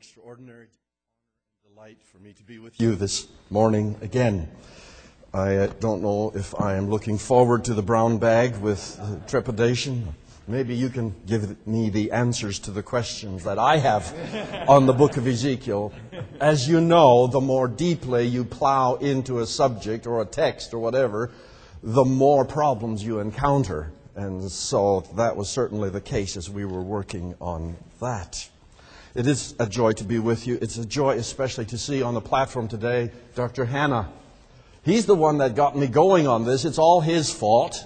extraordinary delight for me to be with you this morning again. I uh, don't know if I am looking forward to the brown bag with uh, trepidation. Maybe you can give me the answers to the questions that I have on the book of Ezekiel. As you know, the more deeply you plow into a subject or a text or whatever, the more problems you encounter. And so that was certainly the case as we were working on that. It is a joy to be with you. It's a joy, especially to see on the platform today Dr. Hanna. He's the one that got me going on this. It's all his fault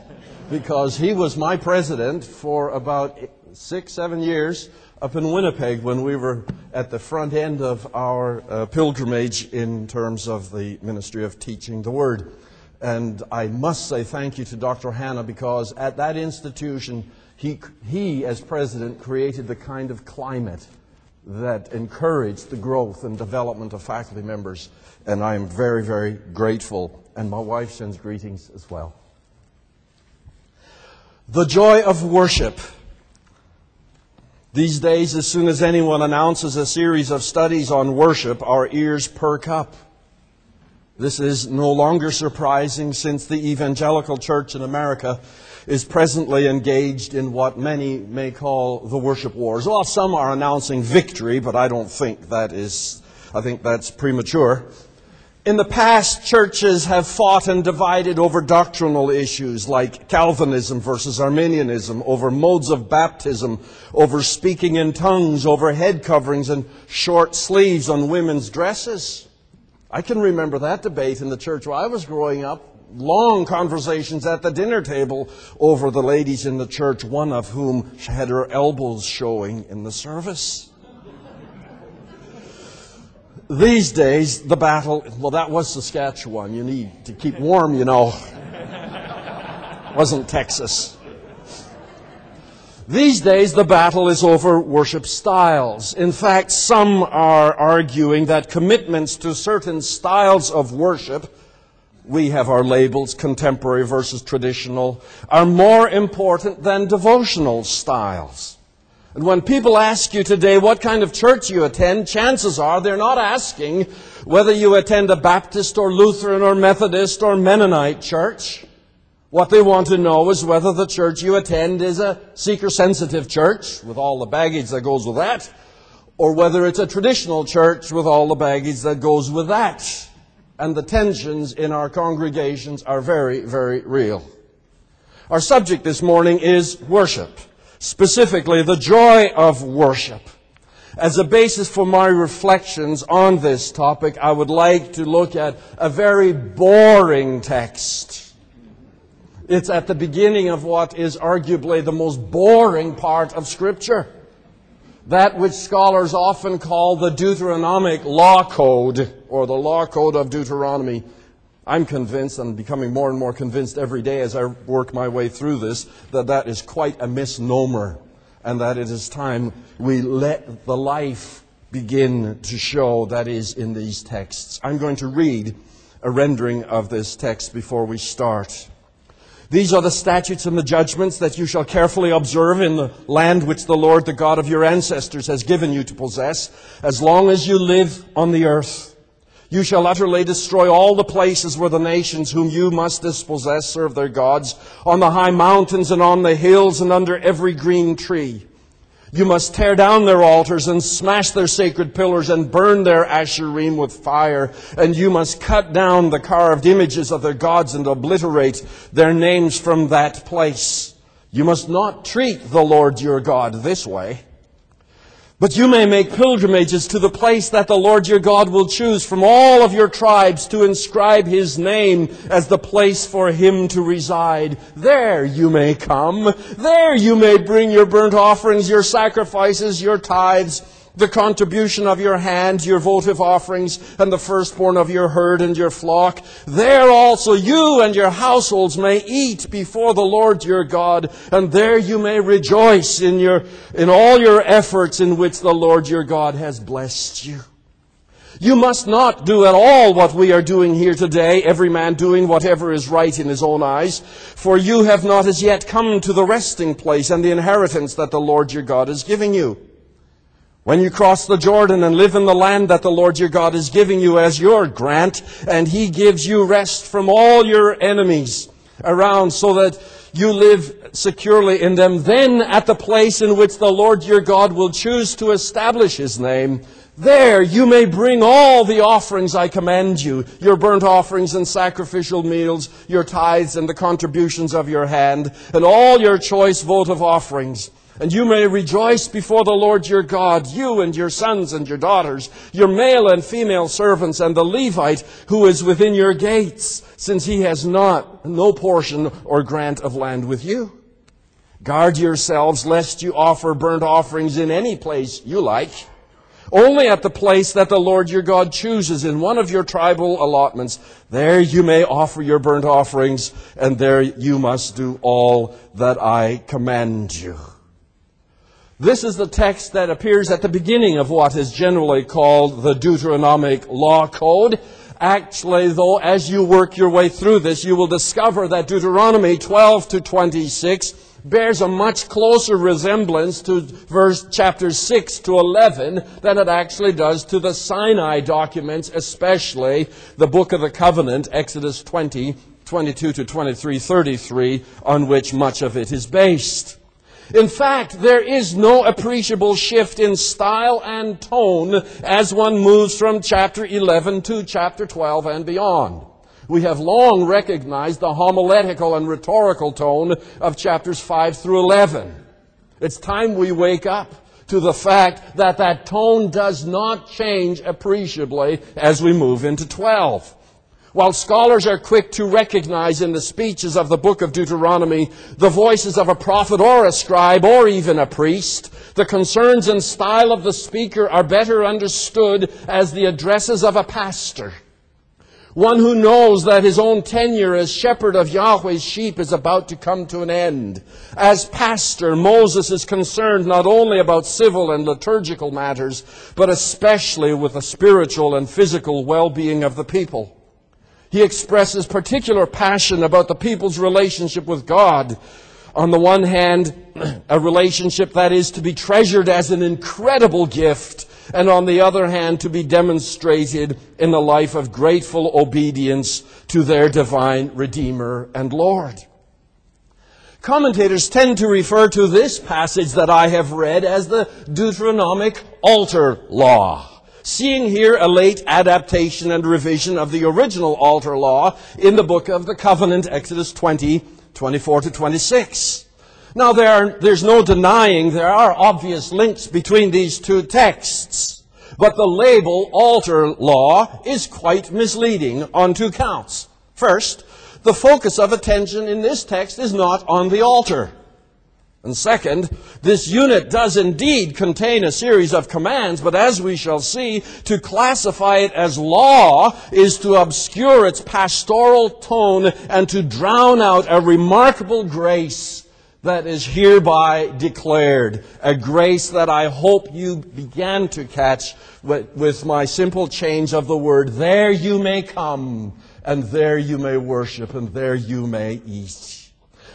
because he was my president for about six, seven years up in Winnipeg when we were at the front end of our uh, pilgrimage in terms of the ministry of teaching the Word. And I must say thank you to Dr. Hanna because at that institution, he, he as president, created the kind of climate that encouraged the growth and development of faculty members. And I am very, very grateful. And my wife sends greetings as well. The joy of worship. These days, as soon as anyone announces a series of studies on worship, our ears perk up. This is no longer surprising since the evangelical church in America is presently engaged in what many may call the worship wars. Well, some are announcing victory, but I don't think that is, I think that's premature. In the past, churches have fought and divided over doctrinal issues like Calvinism versus Arminianism, over modes of baptism, over speaking in tongues, over head coverings and short sleeves on women's dresses. I can remember that debate in the church where I was growing up long conversations at the dinner table over the ladies in the church, one of whom had her elbows showing in the service. These days, the battle, well, that was Saskatchewan. You need to keep warm, you know. Wasn't Texas. These days, the battle is over worship styles. In fact, some are arguing that commitments to certain styles of worship we have our labels, contemporary versus traditional, are more important than devotional styles. And when people ask you today what kind of church you attend, chances are they're not asking whether you attend a Baptist or Lutheran or Methodist or Mennonite church. What they want to know is whether the church you attend is a seeker sensitive church with all the baggage that goes with that, or whether it's a traditional church with all the baggage that goes with that and the tensions in our congregations are very, very real. Our subject this morning is worship, specifically the joy of worship. As a basis for my reflections on this topic, I would like to look at a very boring text. It's at the beginning of what is arguably the most boring part of Scripture that which scholars often call the Deuteronomic Law Code, or the Law Code of Deuteronomy. I'm convinced, and becoming more and more convinced every day as I work my way through this, that that is quite a misnomer, and that it is time we let the life begin to show that is in these texts. I'm going to read a rendering of this text before we start. These are the statutes and the judgments that you shall carefully observe in the land which the Lord, the God of your ancestors, has given you to possess, as long as you live on the earth. You shall utterly destroy all the places where the nations whom you must dispossess serve their gods, on the high mountains and on the hills and under every green tree. You must tear down their altars and smash their sacred pillars and burn their asherim with fire. And you must cut down the carved images of their gods and obliterate their names from that place. You must not treat the Lord your God this way. But you may make pilgrimages to the place that the Lord your God will choose from all of your tribes to inscribe his name as the place for him to reside. There you may come. There you may bring your burnt offerings, your sacrifices, your tithes, the contribution of your hand, your votive offerings, and the firstborn of your herd and your flock. There also you and your households may eat before the Lord your God, and there you may rejoice in your, in all your efforts in which the Lord your God has blessed you. You must not do at all what we are doing here today, every man doing whatever is right in his own eyes, for you have not as yet come to the resting place and the inheritance that the Lord your God is giving you. When you cross the Jordan and live in the land that the Lord your God is giving you as your grant, and He gives you rest from all your enemies around so that you live securely in them, then at the place in which the Lord your God will choose to establish His name, there you may bring all the offerings I command you, your burnt offerings and sacrificial meals, your tithes and the contributions of your hand, and all your choice votive offerings. And you may rejoice before the Lord your God, you and your sons and your daughters, your male and female servants, and the Levite who is within your gates, since he has not no portion or grant of land with you. Guard yourselves lest you offer burnt offerings in any place you like only at the place that the Lord your God chooses in one of your tribal allotments. There you may offer your burnt offerings, and there you must do all that I command you. This is the text that appears at the beginning of what is generally called the Deuteronomic Law Code. Actually, though, as you work your way through this, you will discover that Deuteronomy 12 to 26 bears a much closer resemblance to verse chapters 6 to 11 than it actually does to the Sinai documents, especially the book of the covenant, Exodus 20, 22 to 23, 33, on which much of it is based. In fact, there is no appreciable shift in style and tone as one moves from chapter 11 to chapter 12 and beyond. We have long recognized the homiletical and rhetorical tone of chapters 5 through 11. It's time we wake up to the fact that that tone does not change appreciably as we move into 12. While scholars are quick to recognize in the speeches of the book of Deuteronomy the voices of a prophet or a scribe or even a priest, the concerns and style of the speaker are better understood as the addresses of a pastor. One who knows that his own tenure as shepherd of Yahweh's sheep is about to come to an end. As pastor, Moses is concerned not only about civil and liturgical matters, but especially with the spiritual and physical well-being of the people. He expresses particular passion about the people's relationship with God. On the one hand, a relationship that is to be treasured as an incredible gift and on the other hand, to be demonstrated in the life of grateful obedience to their divine Redeemer and Lord. Commentators tend to refer to this passage that I have read as the Deuteronomic altar law seeing here a late adaptation and revision of the original altar law in the book of the covenant, Exodus 20, 24 to 26. Now, there are, there's no denying there are obvious links between these two texts, but the label altar law is quite misleading on two counts. First, the focus of attention in this text is not on the altar. And second, this unit does indeed contain a series of commands, but as we shall see, to classify it as law is to obscure its pastoral tone and to drown out a remarkable grace that is hereby declared. A grace that I hope you began to catch with, my simple change of the word. There you may come, and there you may worship, and there you may eat.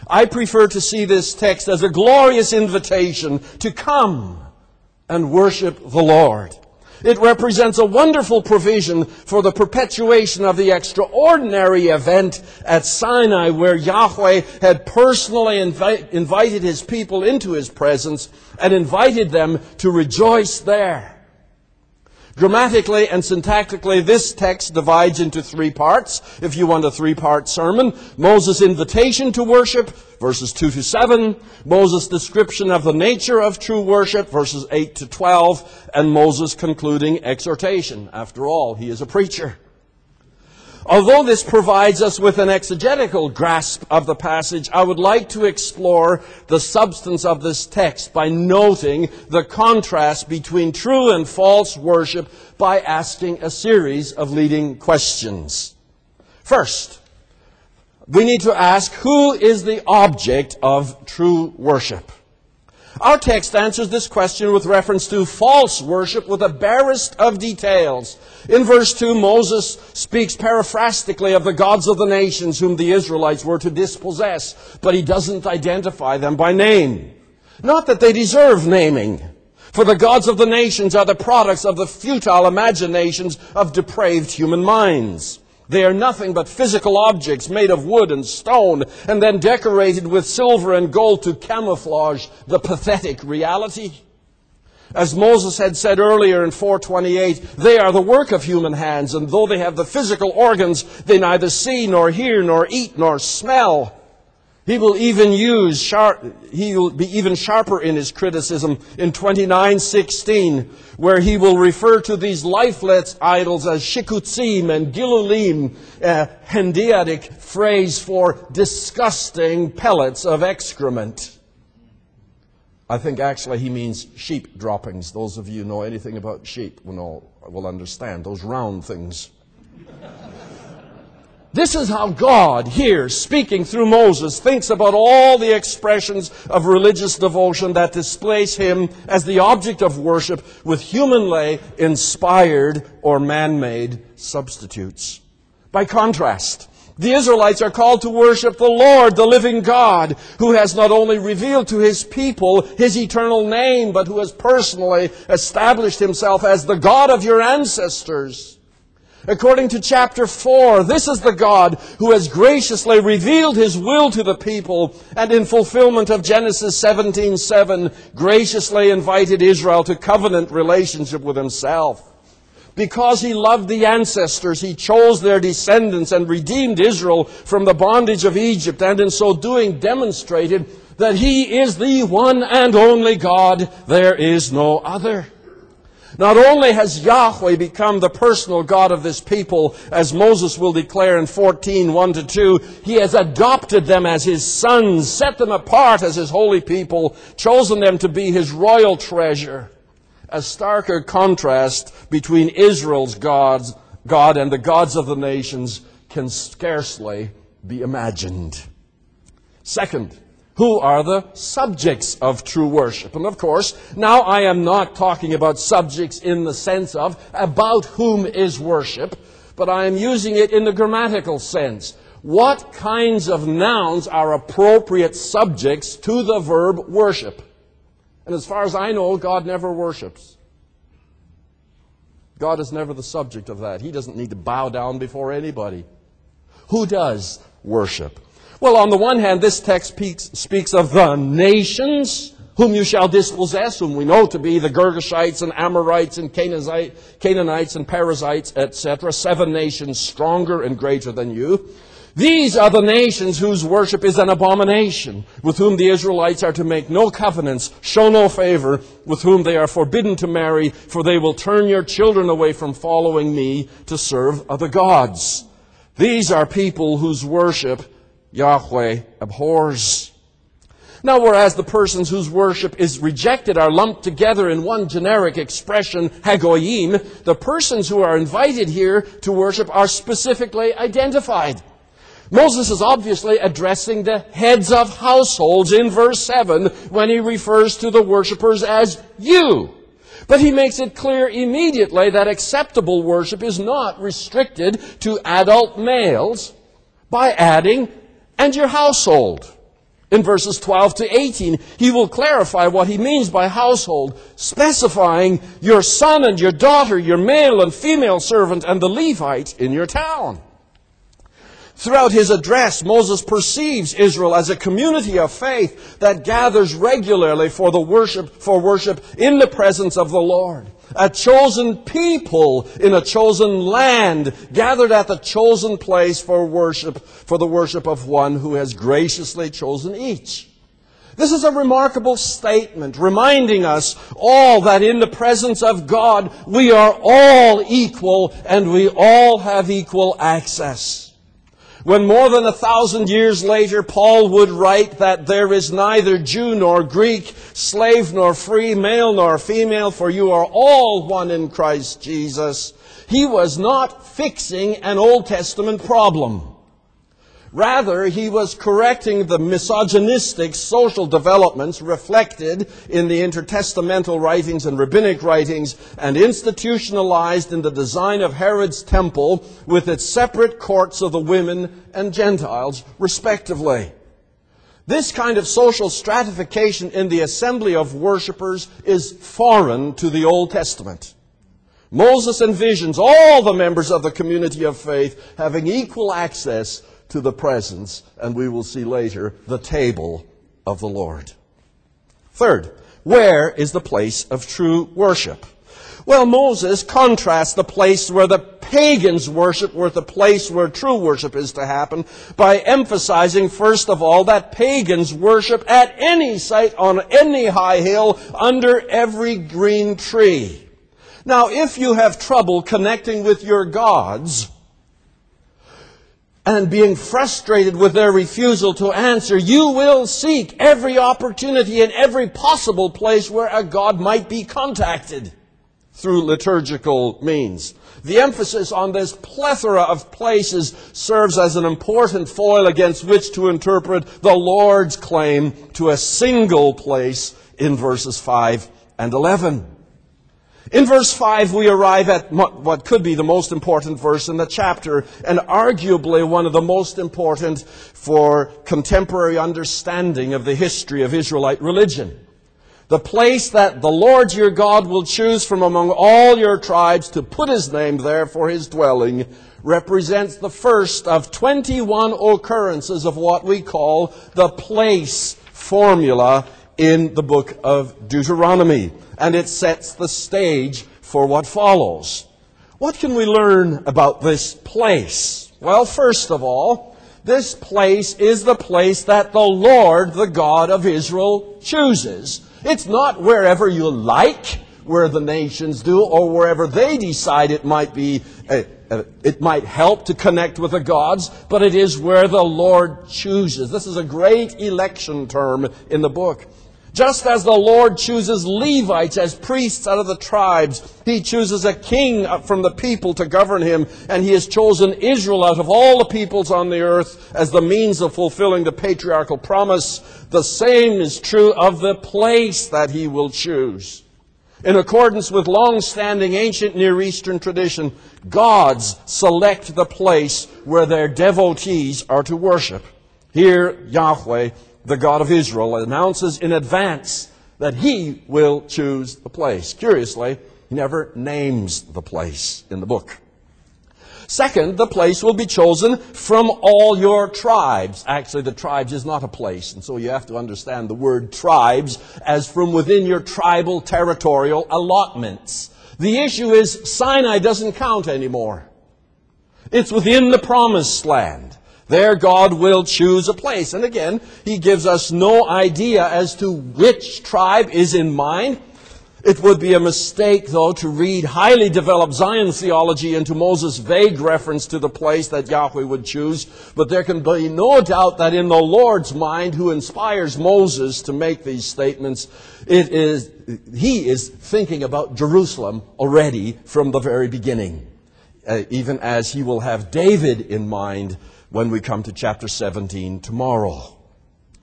I prefer to see this text as a glorious invitation to come and worship the Lord. It represents a wonderful provision for the perpetuation of the extraordinary event at Sinai where Yahweh had personally invited his people into his presence and invited them to rejoice there. Grammatically and syntactically, this text divides into three parts. If you want a three-part sermon, Moses' invitation to worship, verses 2 to 7, Moses' description of the nature of true worship, verses 8 to 12, and Moses' concluding exhortation. After all, he is a preacher. Although this provides us with an exegetical grasp of the passage, I would like to explore the substance of this text by noting the contrast between true and false worship by asking a series of leading questions. First, we need to ask who is the object of true worship? Our text answers this question with reference to false worship with the barest of details. In verse 2, Moses speaks paraphrastically of the gods of the nations whom the Israelites were to dispossess, but he doesn't identify them by name. Not that they deserve naming. For the gods of the nations are the products of the futile imaginations of depraved human minds. They are nothing but physical objects made of wood and stone and then decorated with silver and gold to camouflage the pathetic reality. As Moses had said earlier in 428, they are the work of human hands, and though they have the physical organs, they neither see nor hear nor eat nor smell. He will even use sharp, he will be even sharper in his criticism in 29:16, where he will refer to these lifeless idols as shikutzim and gilulim, a Hendiadic phrase for disgusting pellets of excrement. I think actually he means sheep droppings. Those of you who know anything about sheep will, know, will understand those round things. This is how God, here, speaking through Moses, thinks about all the expressions of religious devotion that displace him as the object of worship with humanly inspired or man made substitutes. By contrast, the Israelites are called to worship the Lord, the living God, who has not only revealed to his people his eternal name, but who has personally established himself as the God of your ancestors. According to chapter 4, this is the God who has graciously revealed his will to the people and in fulfillment of Genesis 17:7 7, graciously invited Israel to covenant relationship with himself. Because he loved the ancestors, he chose their descendants and redeemed Israel from the bondage of Egypt and in so doing demonstrated that he is the one and only God. There is no other. Not only has Yahweh become the personal God of this people, as Moses will declare in 14, 1 to 2, he has adopted them as his sons, set them apart as his holy people, chosen them to be his royal treasure. A starker contrast between Israel's gods, God and the gods of the nations can scarcely be imagined. Second, who are the subjects of true worship. And of course, now I am not talking about subjects in the sense of about whom is worship, but I am using it in the grammatical sense. What kinds of nouns are appropriate subjects to the verb worship? And as far as I know, God never worships. God is never the subject of that. He doesn't need to bow down before anybody. Who does worship? Well, on the one hand, this text speaks, speaks of the nations whom you shall dispossess, whom we know to be the Girgashites and Amorites and Canaanites and Perizzites, etc., seven nations stronger and greater than you. These are the nations whose worship is an abomination, with whom the Israelites are to make no covenants, show no favor, with whom they are forbidden to marry, for they will turn your children away from following me to serve other gods. These are people whose worship Yahweh abhors. Now, whereas the persons whose worship is rejected are lumped together in one generic expression, hagoyim, the persons who are invited here to worship are specifically identified. Moses is obviously addressing the heads of households in verse 7 when he refers to the worshippers as you. But he makes it clear immediately that acceptable worship is not restricted to adult males by adding and your household. In verses 12 to 18, he will clarify what he means by household, specifying your son and your daughter, your male and female servant, and the Levite in your town. Throughout his address, Moses perceives Israel as a community of faith that gathers regularly for the worship, for worship in the presence of the Lord a chosen people in a chosen land, gathered at the chosen place for worship, for the worship of one who has graciously chosen each. This is a remarkable statement, reminding us all that in the presence of God, we are all equal and we all have equal access. When more than a thousand years later, Paul would write that there is neither Jew nor Greek, slave nor free, male nor female, for you are all one in Christ Jesus, he was not fixing an Old Testament problem. Rather, he was correcting the misogynistic social developments reflected in the intertestamental writings and rabbinic writings and institutionalized in the design of Herod's temple with its separate courts of the women and Gentiles, respectively. This kind of social stratification in the assembly of worshippers is foreign to the Old Testament. Moses envisions all the members of the community of faith having equal access to the presence, and we will see later, the table of the Lord. Third, where is the place of true worship? Well, Moses contrasts the place where the pagans worship with the place where true worship is to happen by emphasizing, first of all, that pagans worship at any site on any high hill under every green tree. Now, if you have trouble connecting with your gods, and being frustrated with their refusal to answer, you will seek every opportunity in every possible place where a God might be contacted through liturgical means. The emphasis on this plethora of places serves as an important foil against which to interpret the Lord's claim to a single place in verses 5 and 11. In verse 5, we arrive at what could be the most important verse in the chapter, and arguably one of the most important for contemporary understanding of the history of Israelite religion. The place that the Lord your God will choose from among all your tribes to put his name there for his dwelling represents the first of 21 occurrences of what we call the place formula in the book of Deuteronomy and it sets the stage for what follows. What can we learn about this place? Well, first of all, this place is the place that the Lord, the God of Israel, chooses. It's not wherever you like, where the nations do, or wherever they decide it might be, uh, it might help to connect with the gods, but it is where the Lord chooses. This is a great election term in the book. Just as the Lord chooses Levites as priests out of the tribes, He chooses a king from the people to govern him, and He has chosen Israel out of all the peoples on the earth as the means of fulfilling the patriarchal promise. The same is true of the place that He will choose. In accordance with long-standing ancient Near Eastern tradition, gods select the place where their devotees are to worship. Here, Yahweh the God of Israel, announces in advance that he will choose the place. Curiously, he never names the place in the book. Second, the place will be chosen from all your tribes. Actually, the tribes is not a place, and so you have to understand the word tribes as from within your tribal territorial allotments. The issue is Sinai doesn't count anymore. It's within the promised land. There God will choose a place. And again, he gives us no idea as to which tribe is in mind. It would be a mistake, though, to read highly developed Zion theology into Moses' vague reference to the place that Yahweh would choose. But there can be no doubt that in the Lord's mind, who inspires Moses to make these statements, it is, he is thinking about Jerusalem already from the very beginning. Uh, even as he will have David in mind when we come to chapter 17 tomorrow.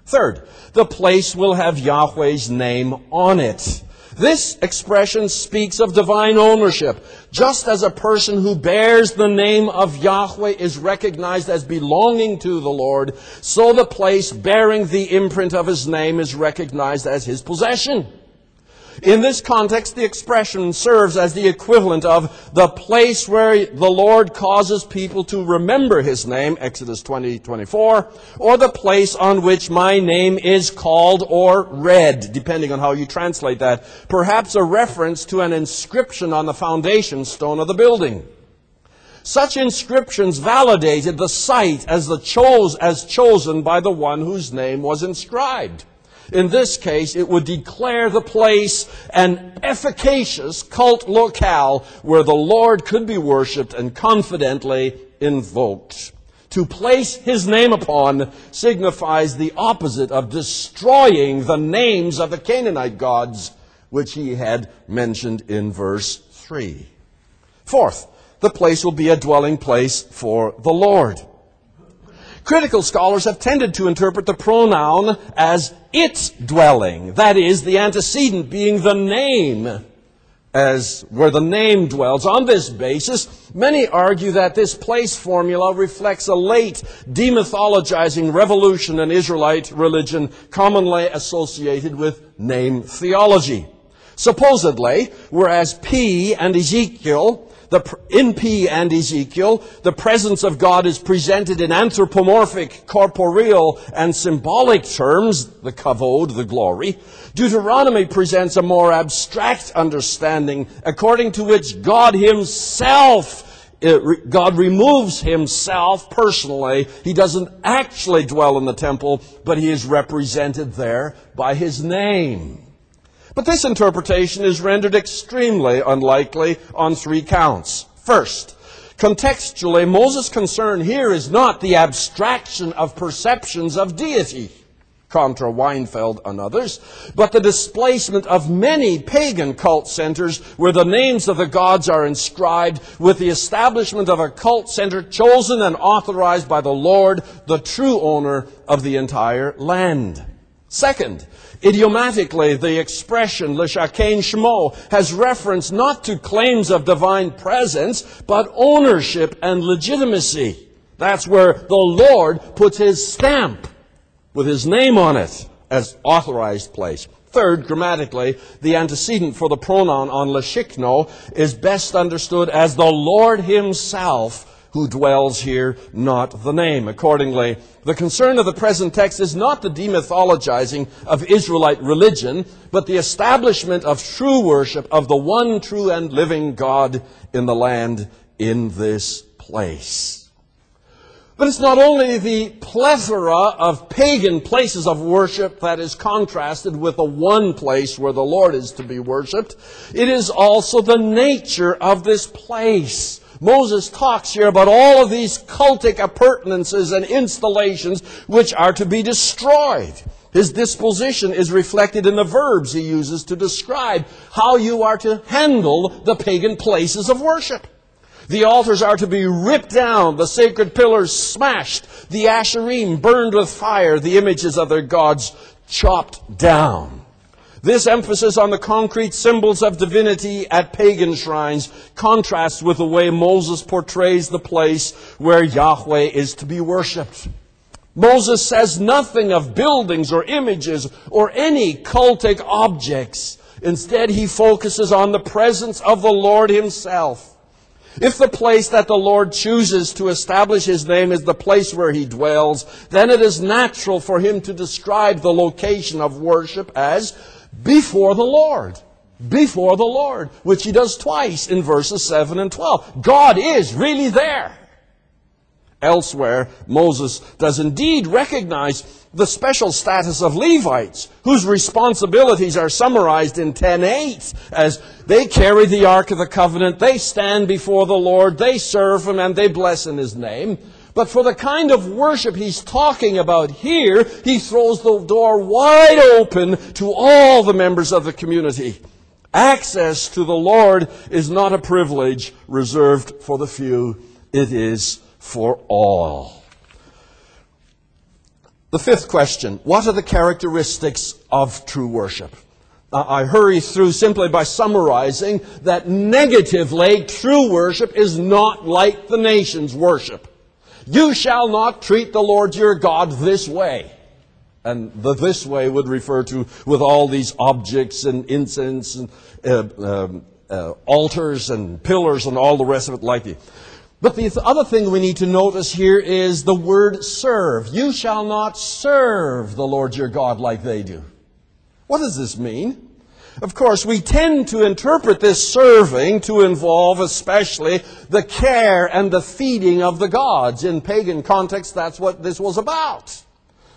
Third, the place will have Yahweh's name on it. This expression speaks of divine ownership. Just as a person who bears the name of Yahweh is recognized as belonging to the Lord, so the place bearing the imprint of his name is recognized as his possession. In this context, the expression serves as the equivalent of the place where the Lord causes people to remember his name, Exodus 20, 24, or the place on which my name is called or read, depending on how you translate that. Perhaps a reference to an inscription on the foundation stone of the building. Such inscriptions validated the site as the chose, as chosen by the one whose name was inscribed. In this case, it would declare the place an efficacious cult locale where the Lord could be worshiped and confidently invoked. To place his name upon signifies the opposite of destroying the names of the Canaanite gods, which he had mentioned in verse 3. Fourth, the place will be a dwelling place for the Lord. Critical scholars have tended to interpret the pronoun as its dwelling, that is, the antecedent being the name, as where the name dwells. On this basis, many argue that this place formula reflects a late demythologizing revolution in Israelite religion commonly associated with name theology. Supposedly, whereas P and Ezekiel the, in P and Ezekiel, the presence of God is presented in anthropomorphic, corporeal, and symbolic terms, the kavod, the glory. Deuteronomy presents a more abstract understanding according to which God Himself uh, God removes himself personally. He doesn't actually dwell in the temple, but he is represented there by his name. But this interpretation is rendered extremely unlikely on three counts. First, contextually, Moses' concern here is not the abstraction of perceptions of deity, contra Weinfeld and others, but the displacement of many pagan cult centers where the names of the gods are inscribed with the establishment of a cult center chosen and authorized by the Lord, the true owner of the entire land. Second, idiomatically, the expression L'Shakain Shmo has reference not to claims of divine presence, but ownership and legitimacy. That's where the Lord puts his stamp with his name on it as authorized place. Third, grammatically, the antecedent for the pronoun on Lashikno is best understood as the Lord himself who dwells here, not the name. Accordingly, the concern of the present text is not the demythologizing of Israelite religion, but the establishment of true worship of the one true and living God in the land in this place. But it's not only the plethora of pagan places of worship that is contrasted with the one place where the Lord is to be worshiped. It is also the nature of this place. Moses talks here about all of these cultic appurtenances and installations which are to be destroyed. His disposition is reflected in the verbs he uses to describe how you are to handle the pagan places of worship. The altars are to be ripped down, the sacred pillars smashed, the asherim burned with fire, the images of their gods chopped down. This emphasis on the concrete symbols of divinity at pagan shrines contrasts with the way Moses portrays the place where Yahweh is to be worshipped. Moses says nothing of buildings or images or any cultic objects. Instead, he focuses on the presence of the Lord himself. If the place that the Lord chooses to establish His name is the place where He dwells, then it is natural for Him to describe the location of worship as before the Lord. Before the Lord, which he does twice in verses 7 and 12. God is really there. Elsewhere, Moses does indeed recognize the special status of Levites, whose responsibilities are summarized in 10:8 as they carry the ark of the covenant, they stand before the Lord, they serve him and they bless in his name. But for the kind of worship he's talking about here, he throws the door wide open to all the members of the community. Access to the Lord is not a privilege reserved for the few, it is for all. The fifth question What are the characteristics of true worship? I hurry through simply by summarizing that negatively, true worship is not like the nation's worship. You shall not treat the Lord your God this way. And the this way would refer to with all these objects and incense and uh, um, uh, altars and pillars and all the rest of it like it. But the other thing we need to notice here is the word serve. You shall not serve the Lord your God like they do. What does this mean? Of course, we tend to interpret this serving to involve especially the care and the feeding of the gods. In pagan context, that's what this was about.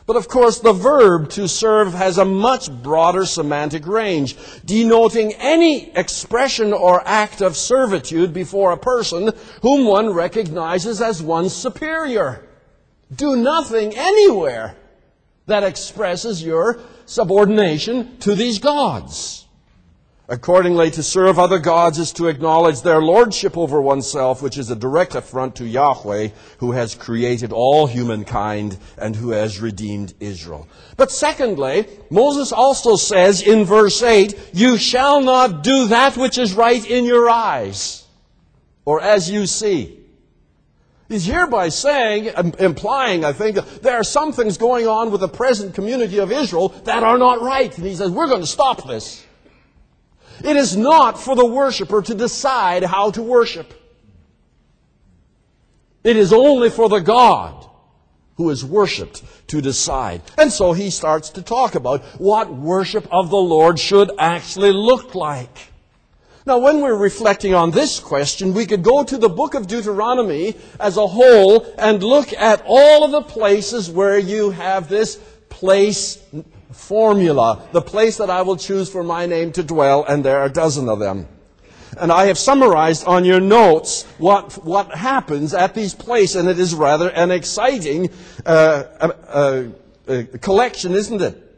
But of course, the verb to serve has a much broader semantic range, denoting any expression or act of servitude before a person whom one recognizes as one's superior. Do nothing anywhere that expresses your subordination to these gods. Accordingly, to serve other gods is to acknowledge their lordship over oneself, which is a direct affront to Yahweh, who has created all humankind and who has redeemed Israel. But secondly, Moses also says in verse 8, You shall not do that which is right in your eyes, or as you see. He's hereby saying, implying, I think, there are some things going on with the present community of Israel that are not right. And he says, We're going to stop this. It is not for the worshiper to decide how to worship. It is only for the God who is worshiped to decide. And so he starts to talk about what worship of the Lord should actually look like. Now, when we're reflecting on this question, we could go to the book of Deuteronomy as a whole and look at all of the places where you have this place formula, the place that I will choose for my name to dwell, and there are a dozen of them. And I have summarized on your notes what, what happens at these places, and it is rather an exciting uh, uh, uh, collection, isn't it?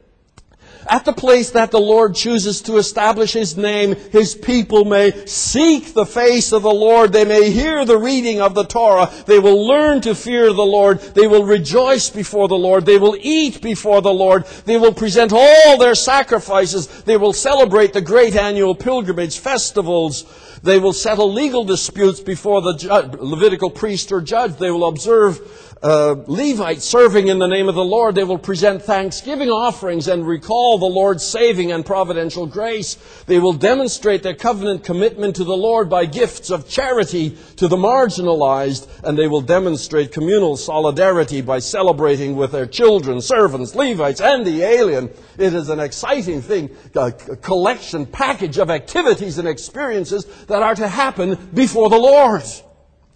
At the place that the Lord chooses to establish His name, His people may seek the face of the Lord. They may hear the reading of the Torah. They will learn to fear the Lord. They will rejoice before the Lord. They will eat before the Lord. They will present all their sacrifices. They will celebrate the great annual pilgrimage festivals. They will settle legal disputes before the Levitical priest or judge. They will observe uh, Levites serving in the name of the Lord, they will present thanksgiving offerings and recall the Lord's saving and providential grace. They will demonstrate their covenant commitment to the Lord by gifts of charity to the marginalized, and they will demonstrate communal solidarity by celebrating with their children, servants, Levites, and the alien. It is an exciting thing, a collection, package of activities and experiences that are to happen before the Lord.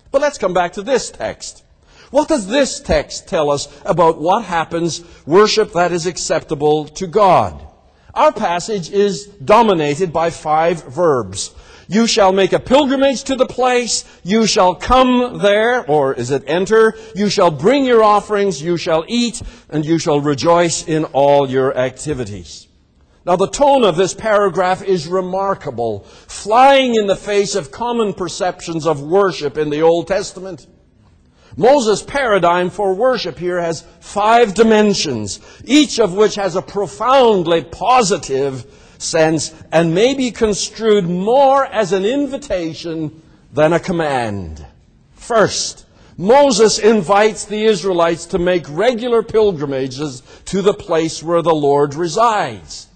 But let's come back to this text. What does this text tell us about what happens, worship that is acceptable to God? Our passage is dominated by five verbs. You shall make a pilgrimage to the place. You shall come there, or is it enter? You shall bring your offerings. You shall eat, and you shall rejoice in all your activities. Now, the tone of this paragraph is remarkable, flying in the face of common perceptions of worship in the Old Testament. Moses' paradigm for worship here has five dimensions, each of which has a profoundly positive sense and may be construed more as an invitation than a command. First, Moses invites the Israelites to make regular pilgrimages to the place where the Lord resides.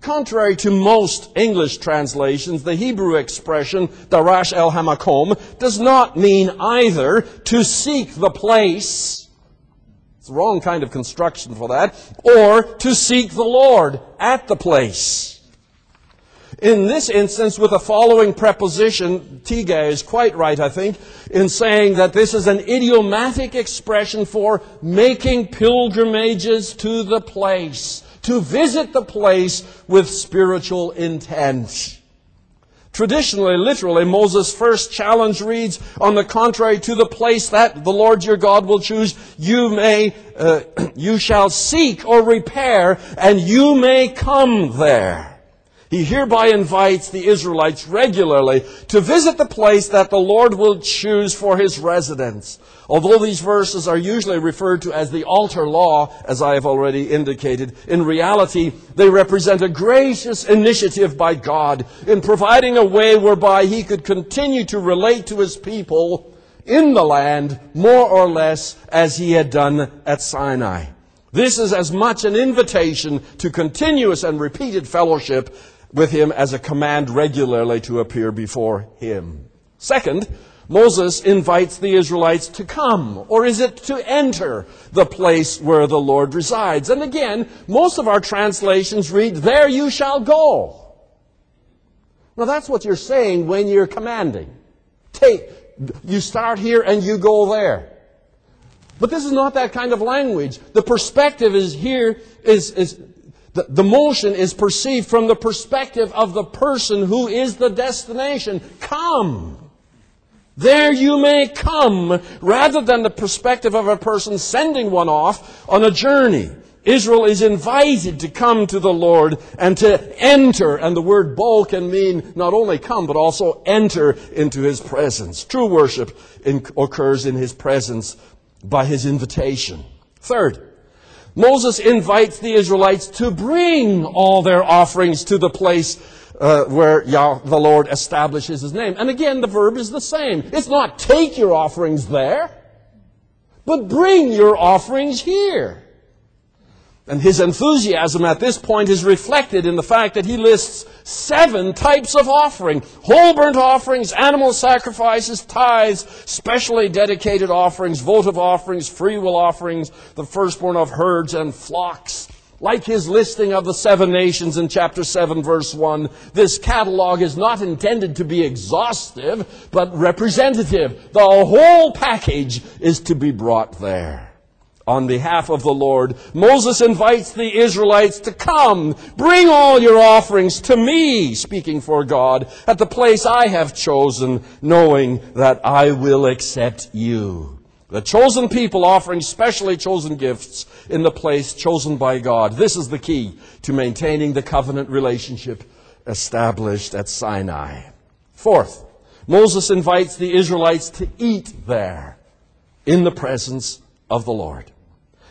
Contrary to most English translations, the Hebrew expression darash el hamakom does not mean either to seek the place, it's the wrong kind of construction for that, or to seek the Lord at the place. In this instance, with the following preposition, Tigay is quite right, I think, in saying that this is an idiomatic expression for making pilgrimages to the place to visit the place with spiritual intent. Traditionally, literally, Moses' first challenge reads, on the contrary to the place that the Lord your God will choose, you may, uh, you shall seek or repair, and you may come there. He hereby invites the Israelites regularly to visit the place that the Lord will choose for his residence. Although these verses are usually referred to as the altar law, as I have already indicated, in reality, they represent a gracious initiative by God in providing a way whereby He could continue to relate to His people in the land more or less as He had done at Sinai. This is as much an invitation to continuous and repeated fellowship with Him as a command regularly to appear before Him. Second, Moses invites the Israelites to come, or is it to enter the place where the Lord resides? And again, most of our translations read, There you shall go. Now that's what you're saying when you're commanding. Take, you start here and you go there. But this is not that kind of language. The perspective is here, is, is the, the motion is perceived from the perspective of the person who is the destination. Come. There you may come, rather than the perspective of a person sending one off on a journey. Israel is invited to come to the Lord and to enter, and the word bo can mean not only come, but also enter into his presence. True worship in, occurs in his presence by his invitation. Third, Moses invites the Israelites to bring all their offerings to the place uh, where Yah, the Lord establishes his name. And again, the verb is the same. It's not take your offerings there, but bring your offerings here. And his enthusiasm at this point is reflected in the fact that he lists seven types of offering. Whole burnt offerings, animal sacrifices, tithes, specially dedicated offerings, votive offerings, free will offerings, the firstborn of herds and flocks. Like his listing of the seven nations in chapter 7 verse 1, this catalog is not intended to be exhaustive, but representative. The whole package is to be brought there on behalf of the Lord, Moses invites the Israelites to come, bring all your offerings to me, speaking for God, at the place I have chosen, knowing that I will accept you. The chosen people offering specially chosen gifts in the place chosen by God. This is the key to maintaining the covenant relationship established at Sinai. Fourth, Moses invites the Israelites to eat there in the presence of the Lord.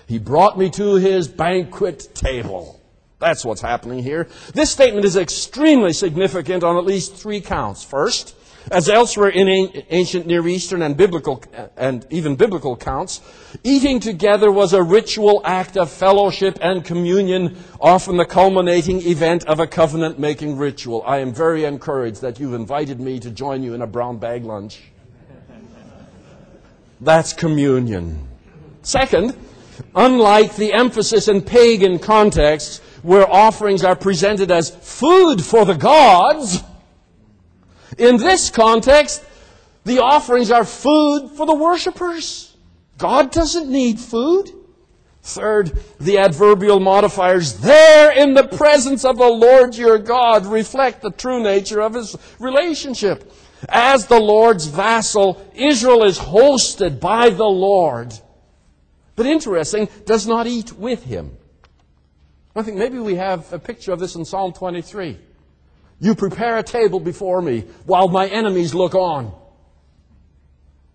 He brought me to his banquet table. That's what's happening here. This statement is extremely significant on at least three counts. First, as elsewhere in ancient Near Eastern and biblical and even biblical counts, eating together was a ritual act of fellowship and communion, often the culminating event of a covenant making ritual. I am very encouraged that you've invited me to join you in a brown bag lunch. That's communion. Second, Unlike the emphasis in pagan contexts where offerings are presented as food for the gods, in this context, the offerings are food for the worshippers. God doesn't need food. Third, the adverbial modifiers there in the presence of the Lord your God reflect the true nature of his relationship. As the Lord's vassal, Israel is hosted by the Lord but interesting, does not eat with him. I think maybe we have a picture of this in Psalm 23. You prepare a table before me while my enemies look on.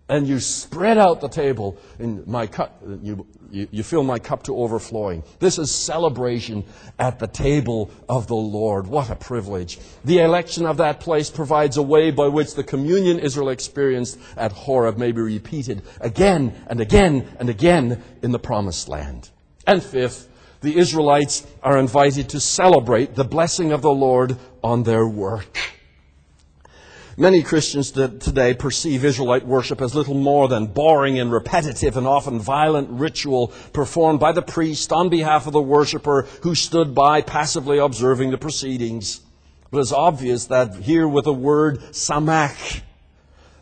And you spread out the table in my cup. You, you, you fill my cup to overflowing. This is celebration at the table of the Lord. What a privilege. The election of that place provides a way by which the communion Israel experienced at Horeb may be repeated again and again and again in the promised land. And fifth, the Israelites are invited to celebrate the blessing of the Lord on their work. Many Christians today perceive Israelite worship as little more than boring and repetitive and often violent ritual performed by the priest on behalf of the worshiper who stood by passively observing the proceedings. But it's obvious that here with the word samach,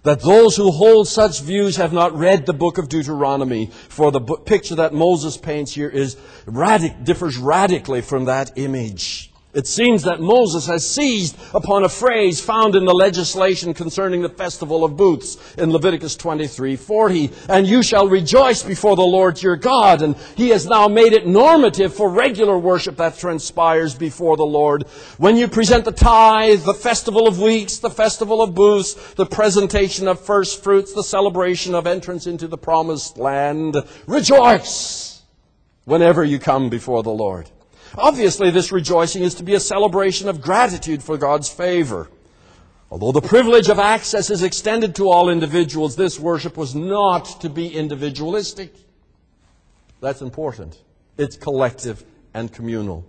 that those who hold such views have not read the book of Deuteronomy, for the picture that Moses paints here is radic- differs radically from that image. It seems that Moses has seized upon a phrase found in the legislation concerning the festival of booths in Leviticus 23:40, and you shall rejoice before the Lord your God, and he has now made it normative for regular worship that transpires before the Lord. When you present the tithe, the festival of weeks, the festival of booths, the presentation of first fruits, the celebration of entrance into the promised land, rejoice whenever you come before the Lord. Obviously, this rejoicing is to be a celebration of gratitude for God's favor. Although the privilege of access is extended to all individuals, this worship was not to be individualistic. That's important. It's collective and communal.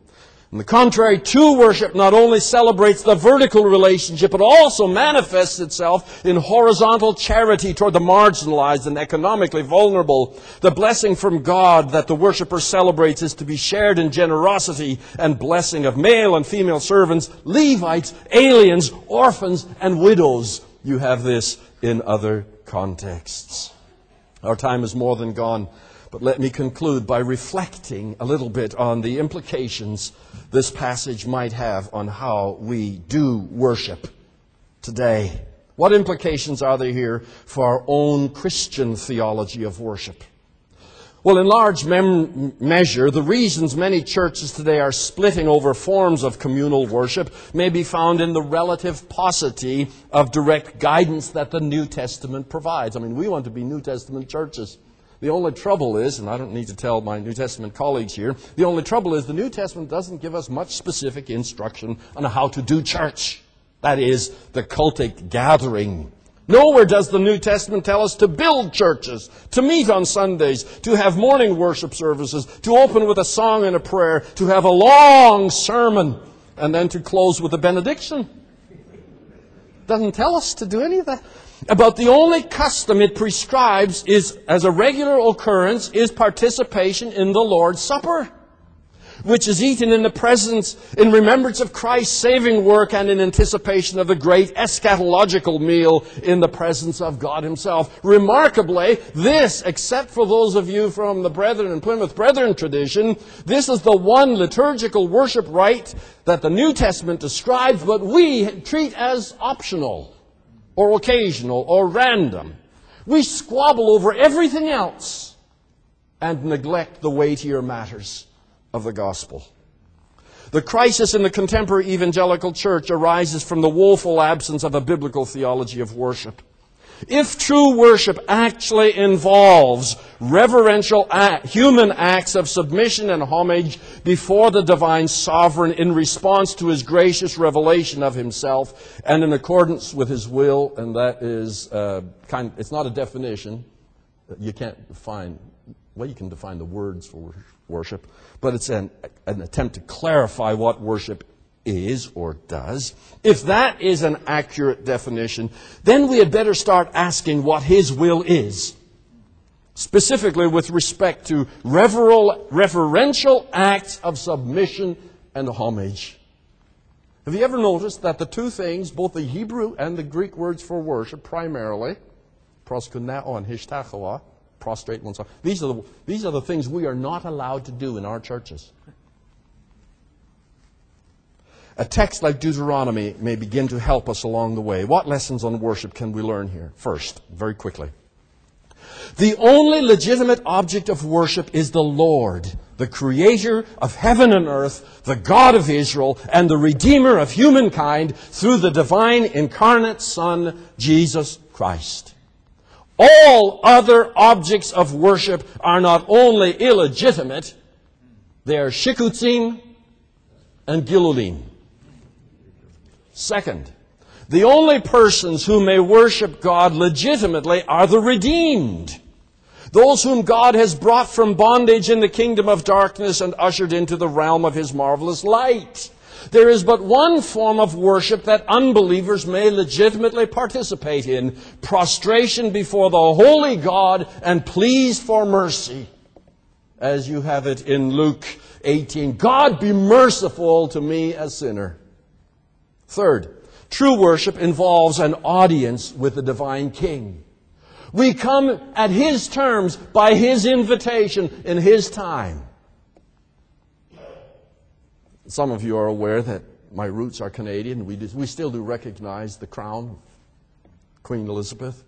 On the contrary, true worship not only celebrates the vertical relationship, but also manifests itself in horizontal charity toward the marginalized and economically vulnerable. The blessing from God that the worshiper celebrates is to be shared in generosity and blessing of male and female servants, Levites, aliens, orphans, and widows. You have this in other contexts. Our time is more than gone. But let me conclude by reflecting a little bit on the implications this passage might have on how we do worship today. What implications are there here for our own Christian theology of worship? Well, in large mem- measure, the reasons many churches today are splitting over forms of communal worship may be found in the relative paucity of direct guidance that the New Testament provides. I mean, we want to be New Testament churches. The only trouble is, and I don't need to tell my New Testament colleagues here, the only trouble is the New Testament doesn't give us much specific instruction on how to do church. That is, the cultic gathering. Nowhere does the New Testament tell us to build churches, to meet on Sundays, to have morning worship services, to open with a song and a prayer, to have a long sermon, and then to close with a benediction. Doesn't tell us to do any of that. About the only custom it prescribes is, as a regular occurrence, is participation in the Lord's Supper which is eaten in the presence, in remembrance of Christ's saving work and in anticipation of the great eschatological meal in the presence of God Himself. Remarkably, this, except for those of you from the Brethren and Plymouth Brethren tradition, this is the one liturgical worship rite that the New Testament describes, but we treat as optional, or occasional, or random. We squabble over everything else and neglect the weightier matters of the gospel. The crisis in the contemporary evangelical church arises from the woeful absence of a biblical theology of worship. If true worship actually involves reverential act, human acts of submission and homage before the divine sovereign in response to his gracious revelation of himself and in accordance with his will, and that is uh, kind, it's not a definition. You can't define, well, you can define the words for worship, but it's an, an attempt to clarify what worship is or does. If that is an accurate definition, then we had better start asking what His will is. Specifically with respect to reverential acts of submission and homage. Have you ever noticed that the two things, both the Hebrew and the Greek words for worship, primarily, proskuneo and hishtachua, prostrate oneself. These are, the, these are the things we are not allowed to do in our churches. A text like Deuteronomy may begin to help us along the way. What lessons on worship can we learn here? First, very quickly. The only legitimate object of worship is the Lord, the creator of heaven and earth, the God of Israel, and the redeemer of humankind through the divine incarnate Son, Jesus Christ. All other objects of worship are not only illegitimate, they are shikutzim and gilulim. Second, the only persons who may worship God legitimately are the redeemed. Those whom God has brought from bondage in the kingdom of darkness and ushered into the realm of his marvelous light. There is but one form of worship that unbelievers may legitimately participate in prostration before the holy God and pleas for mercy, as you have it in Luke 18. God be merciful to me, a sinner. Third, true worship involves an audience with the divine king. We come at his terms by his invitation in his time. Some of you are aware that my roots are Canadian. We, do, we still do recognize the crown Queen Elizabeth.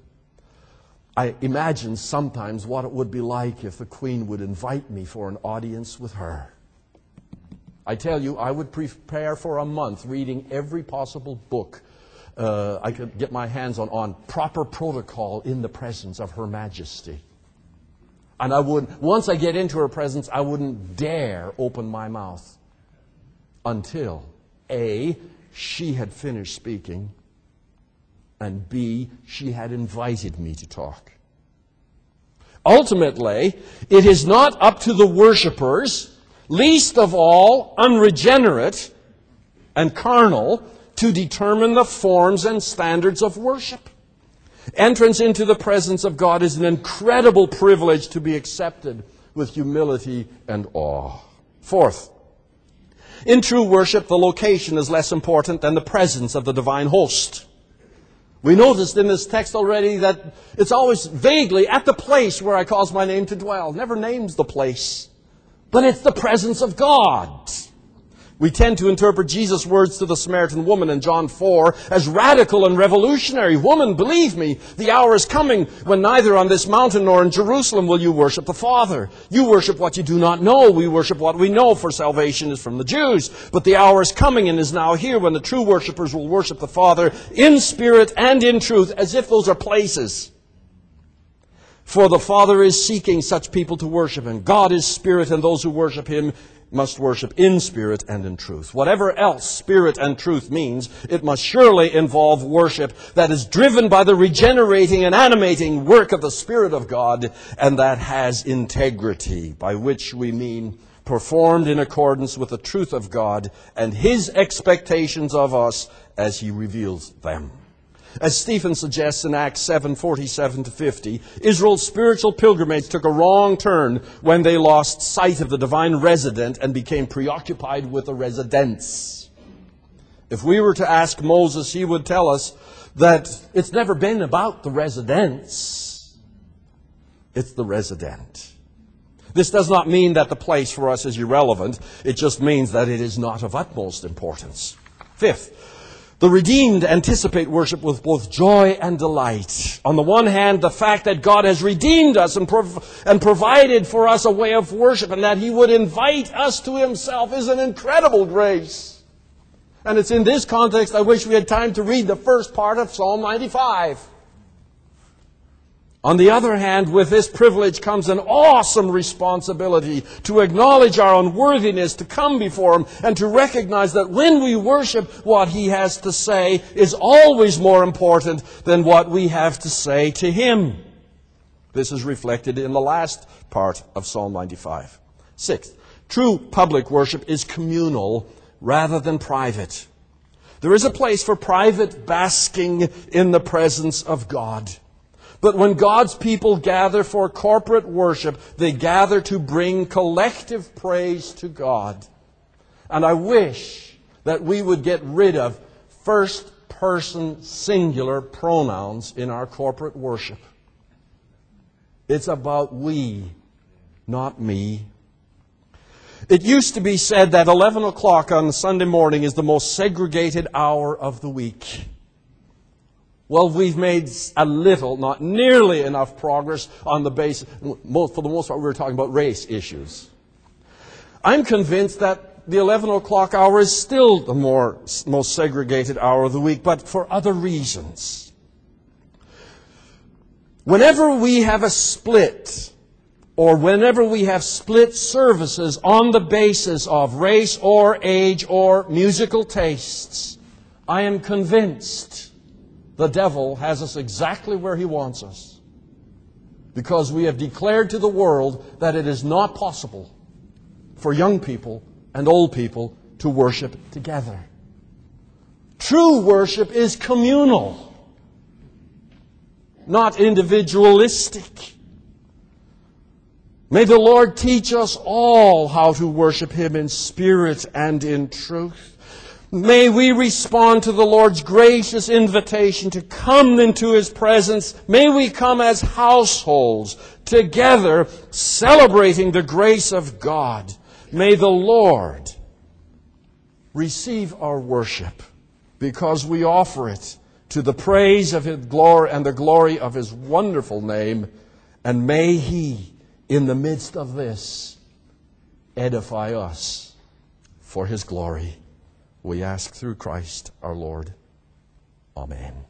I imagine sometimes what it would be like if the Queen would invite me for an audience with her. I tell you, I would prepare for a month reading every possible book uh, I could get my hands on on proper protocol in the presence of Her Majesty. And I would, once I get into her presence, I wouldn't dare open my mouth until A, she had finished speaking, and B, she had invited me to talk. Ultimately, it is not up to the worshippers, least of all unregenerate and carnal, to determine the forms and standards of worship. Entrance into the presence of God is an incredible privilege to be accepted with humility and awe. Fourth, in true worship, the location is less important than the presence of the divine host. We noticed in this text already that it's always vaguely at the place where I cause my name to dwell. Never names the place. But it's the presence of God. We tend to interpret Jesus' words to the Samaritan woman in John 4 as radical and revolutionary. Woman, believe me, the hour is coming when neither on this mountain nor in Jerusalem will you worship the Father. You worship what you do not know. We worship what we know, for salvation is from the Jews. But the hour is coming and is now here when the true worshippers will worship the Father in spirit and in truth, as if those are places. For the Father is seeking such people to worship Him. God is spirit, and those who worship Him must worship in spirit and in truth. Whatever else spirit and truth means, it must surely involve worship that is driven by the regenerating and animating work of the Spirit of God and that has integrity, by which we mean performed in accordance with the truth of God and His expectations of us as He reveals them. As Stephen suggests in Acts 7:47 to 50, Israel's spiritual pilgrimage took a wrong turn when they lost sight of the divine resident and became preoccupied with the residents. If we were to ask Moses, he would tell us that it's never been about the residents. It's the resident. This does not mean that the place for us is irrelevant. It just means that it is not of utmost importance. Fifth, the redeemed anticipate worship with both joy and delight. On the one hand, the fact that God has redeemed us and, prov- and, provided for us a way of worship and that He would invite us to Himself is an incredible grace. And it's in this context I wish we had time to read the first part of Psalm 95. On the other hand, with this privilege comes an awesome responsibility to acknowledge our unworthiness, to come before Him, and to recognize that when we worship, what He has to say is always more important than what we have to say to Him. This is reflected in the last part of Psalm 95. Sixth, true public worship is communal rather than private. There is a place for private basking in the presence of God. But when God's people gather for corporate worship, they gather to bring collective praise to God. And I wish that we would get rid of first person singular pronouns in our corporate worship. It's about we, not me. It used to be said that 11 o'clock on Sunday morning is the most segregated hour of the week. Well, we've made a little, not nearly enough progress on the basis, for the most part, we were talking about race issues. I'm convinced that the 11 o'clock hour is still the more, most segregated hour of the week, but for other reasons. Whenever we have a split, or whenever we have split services on the basis of race or age or musical tastes, I am convinced the devil has us exactly where he wants us. Because we have declared to the world that it is not possible for young people and old people to worship together. True worship is communal, not individualistic. May the Lord teach us all how to worship Him in spirit and in truth. May we respond to the Lord's gracious invitation to come into His presence. May we come as households together celebrating the grace of God. May the Lord receive our worship because we offer it to the praise of His glory and the glory of His wonderful name. And may He, in the midst of this, edify us for His glory. We ask through Christ our Lord. Amen.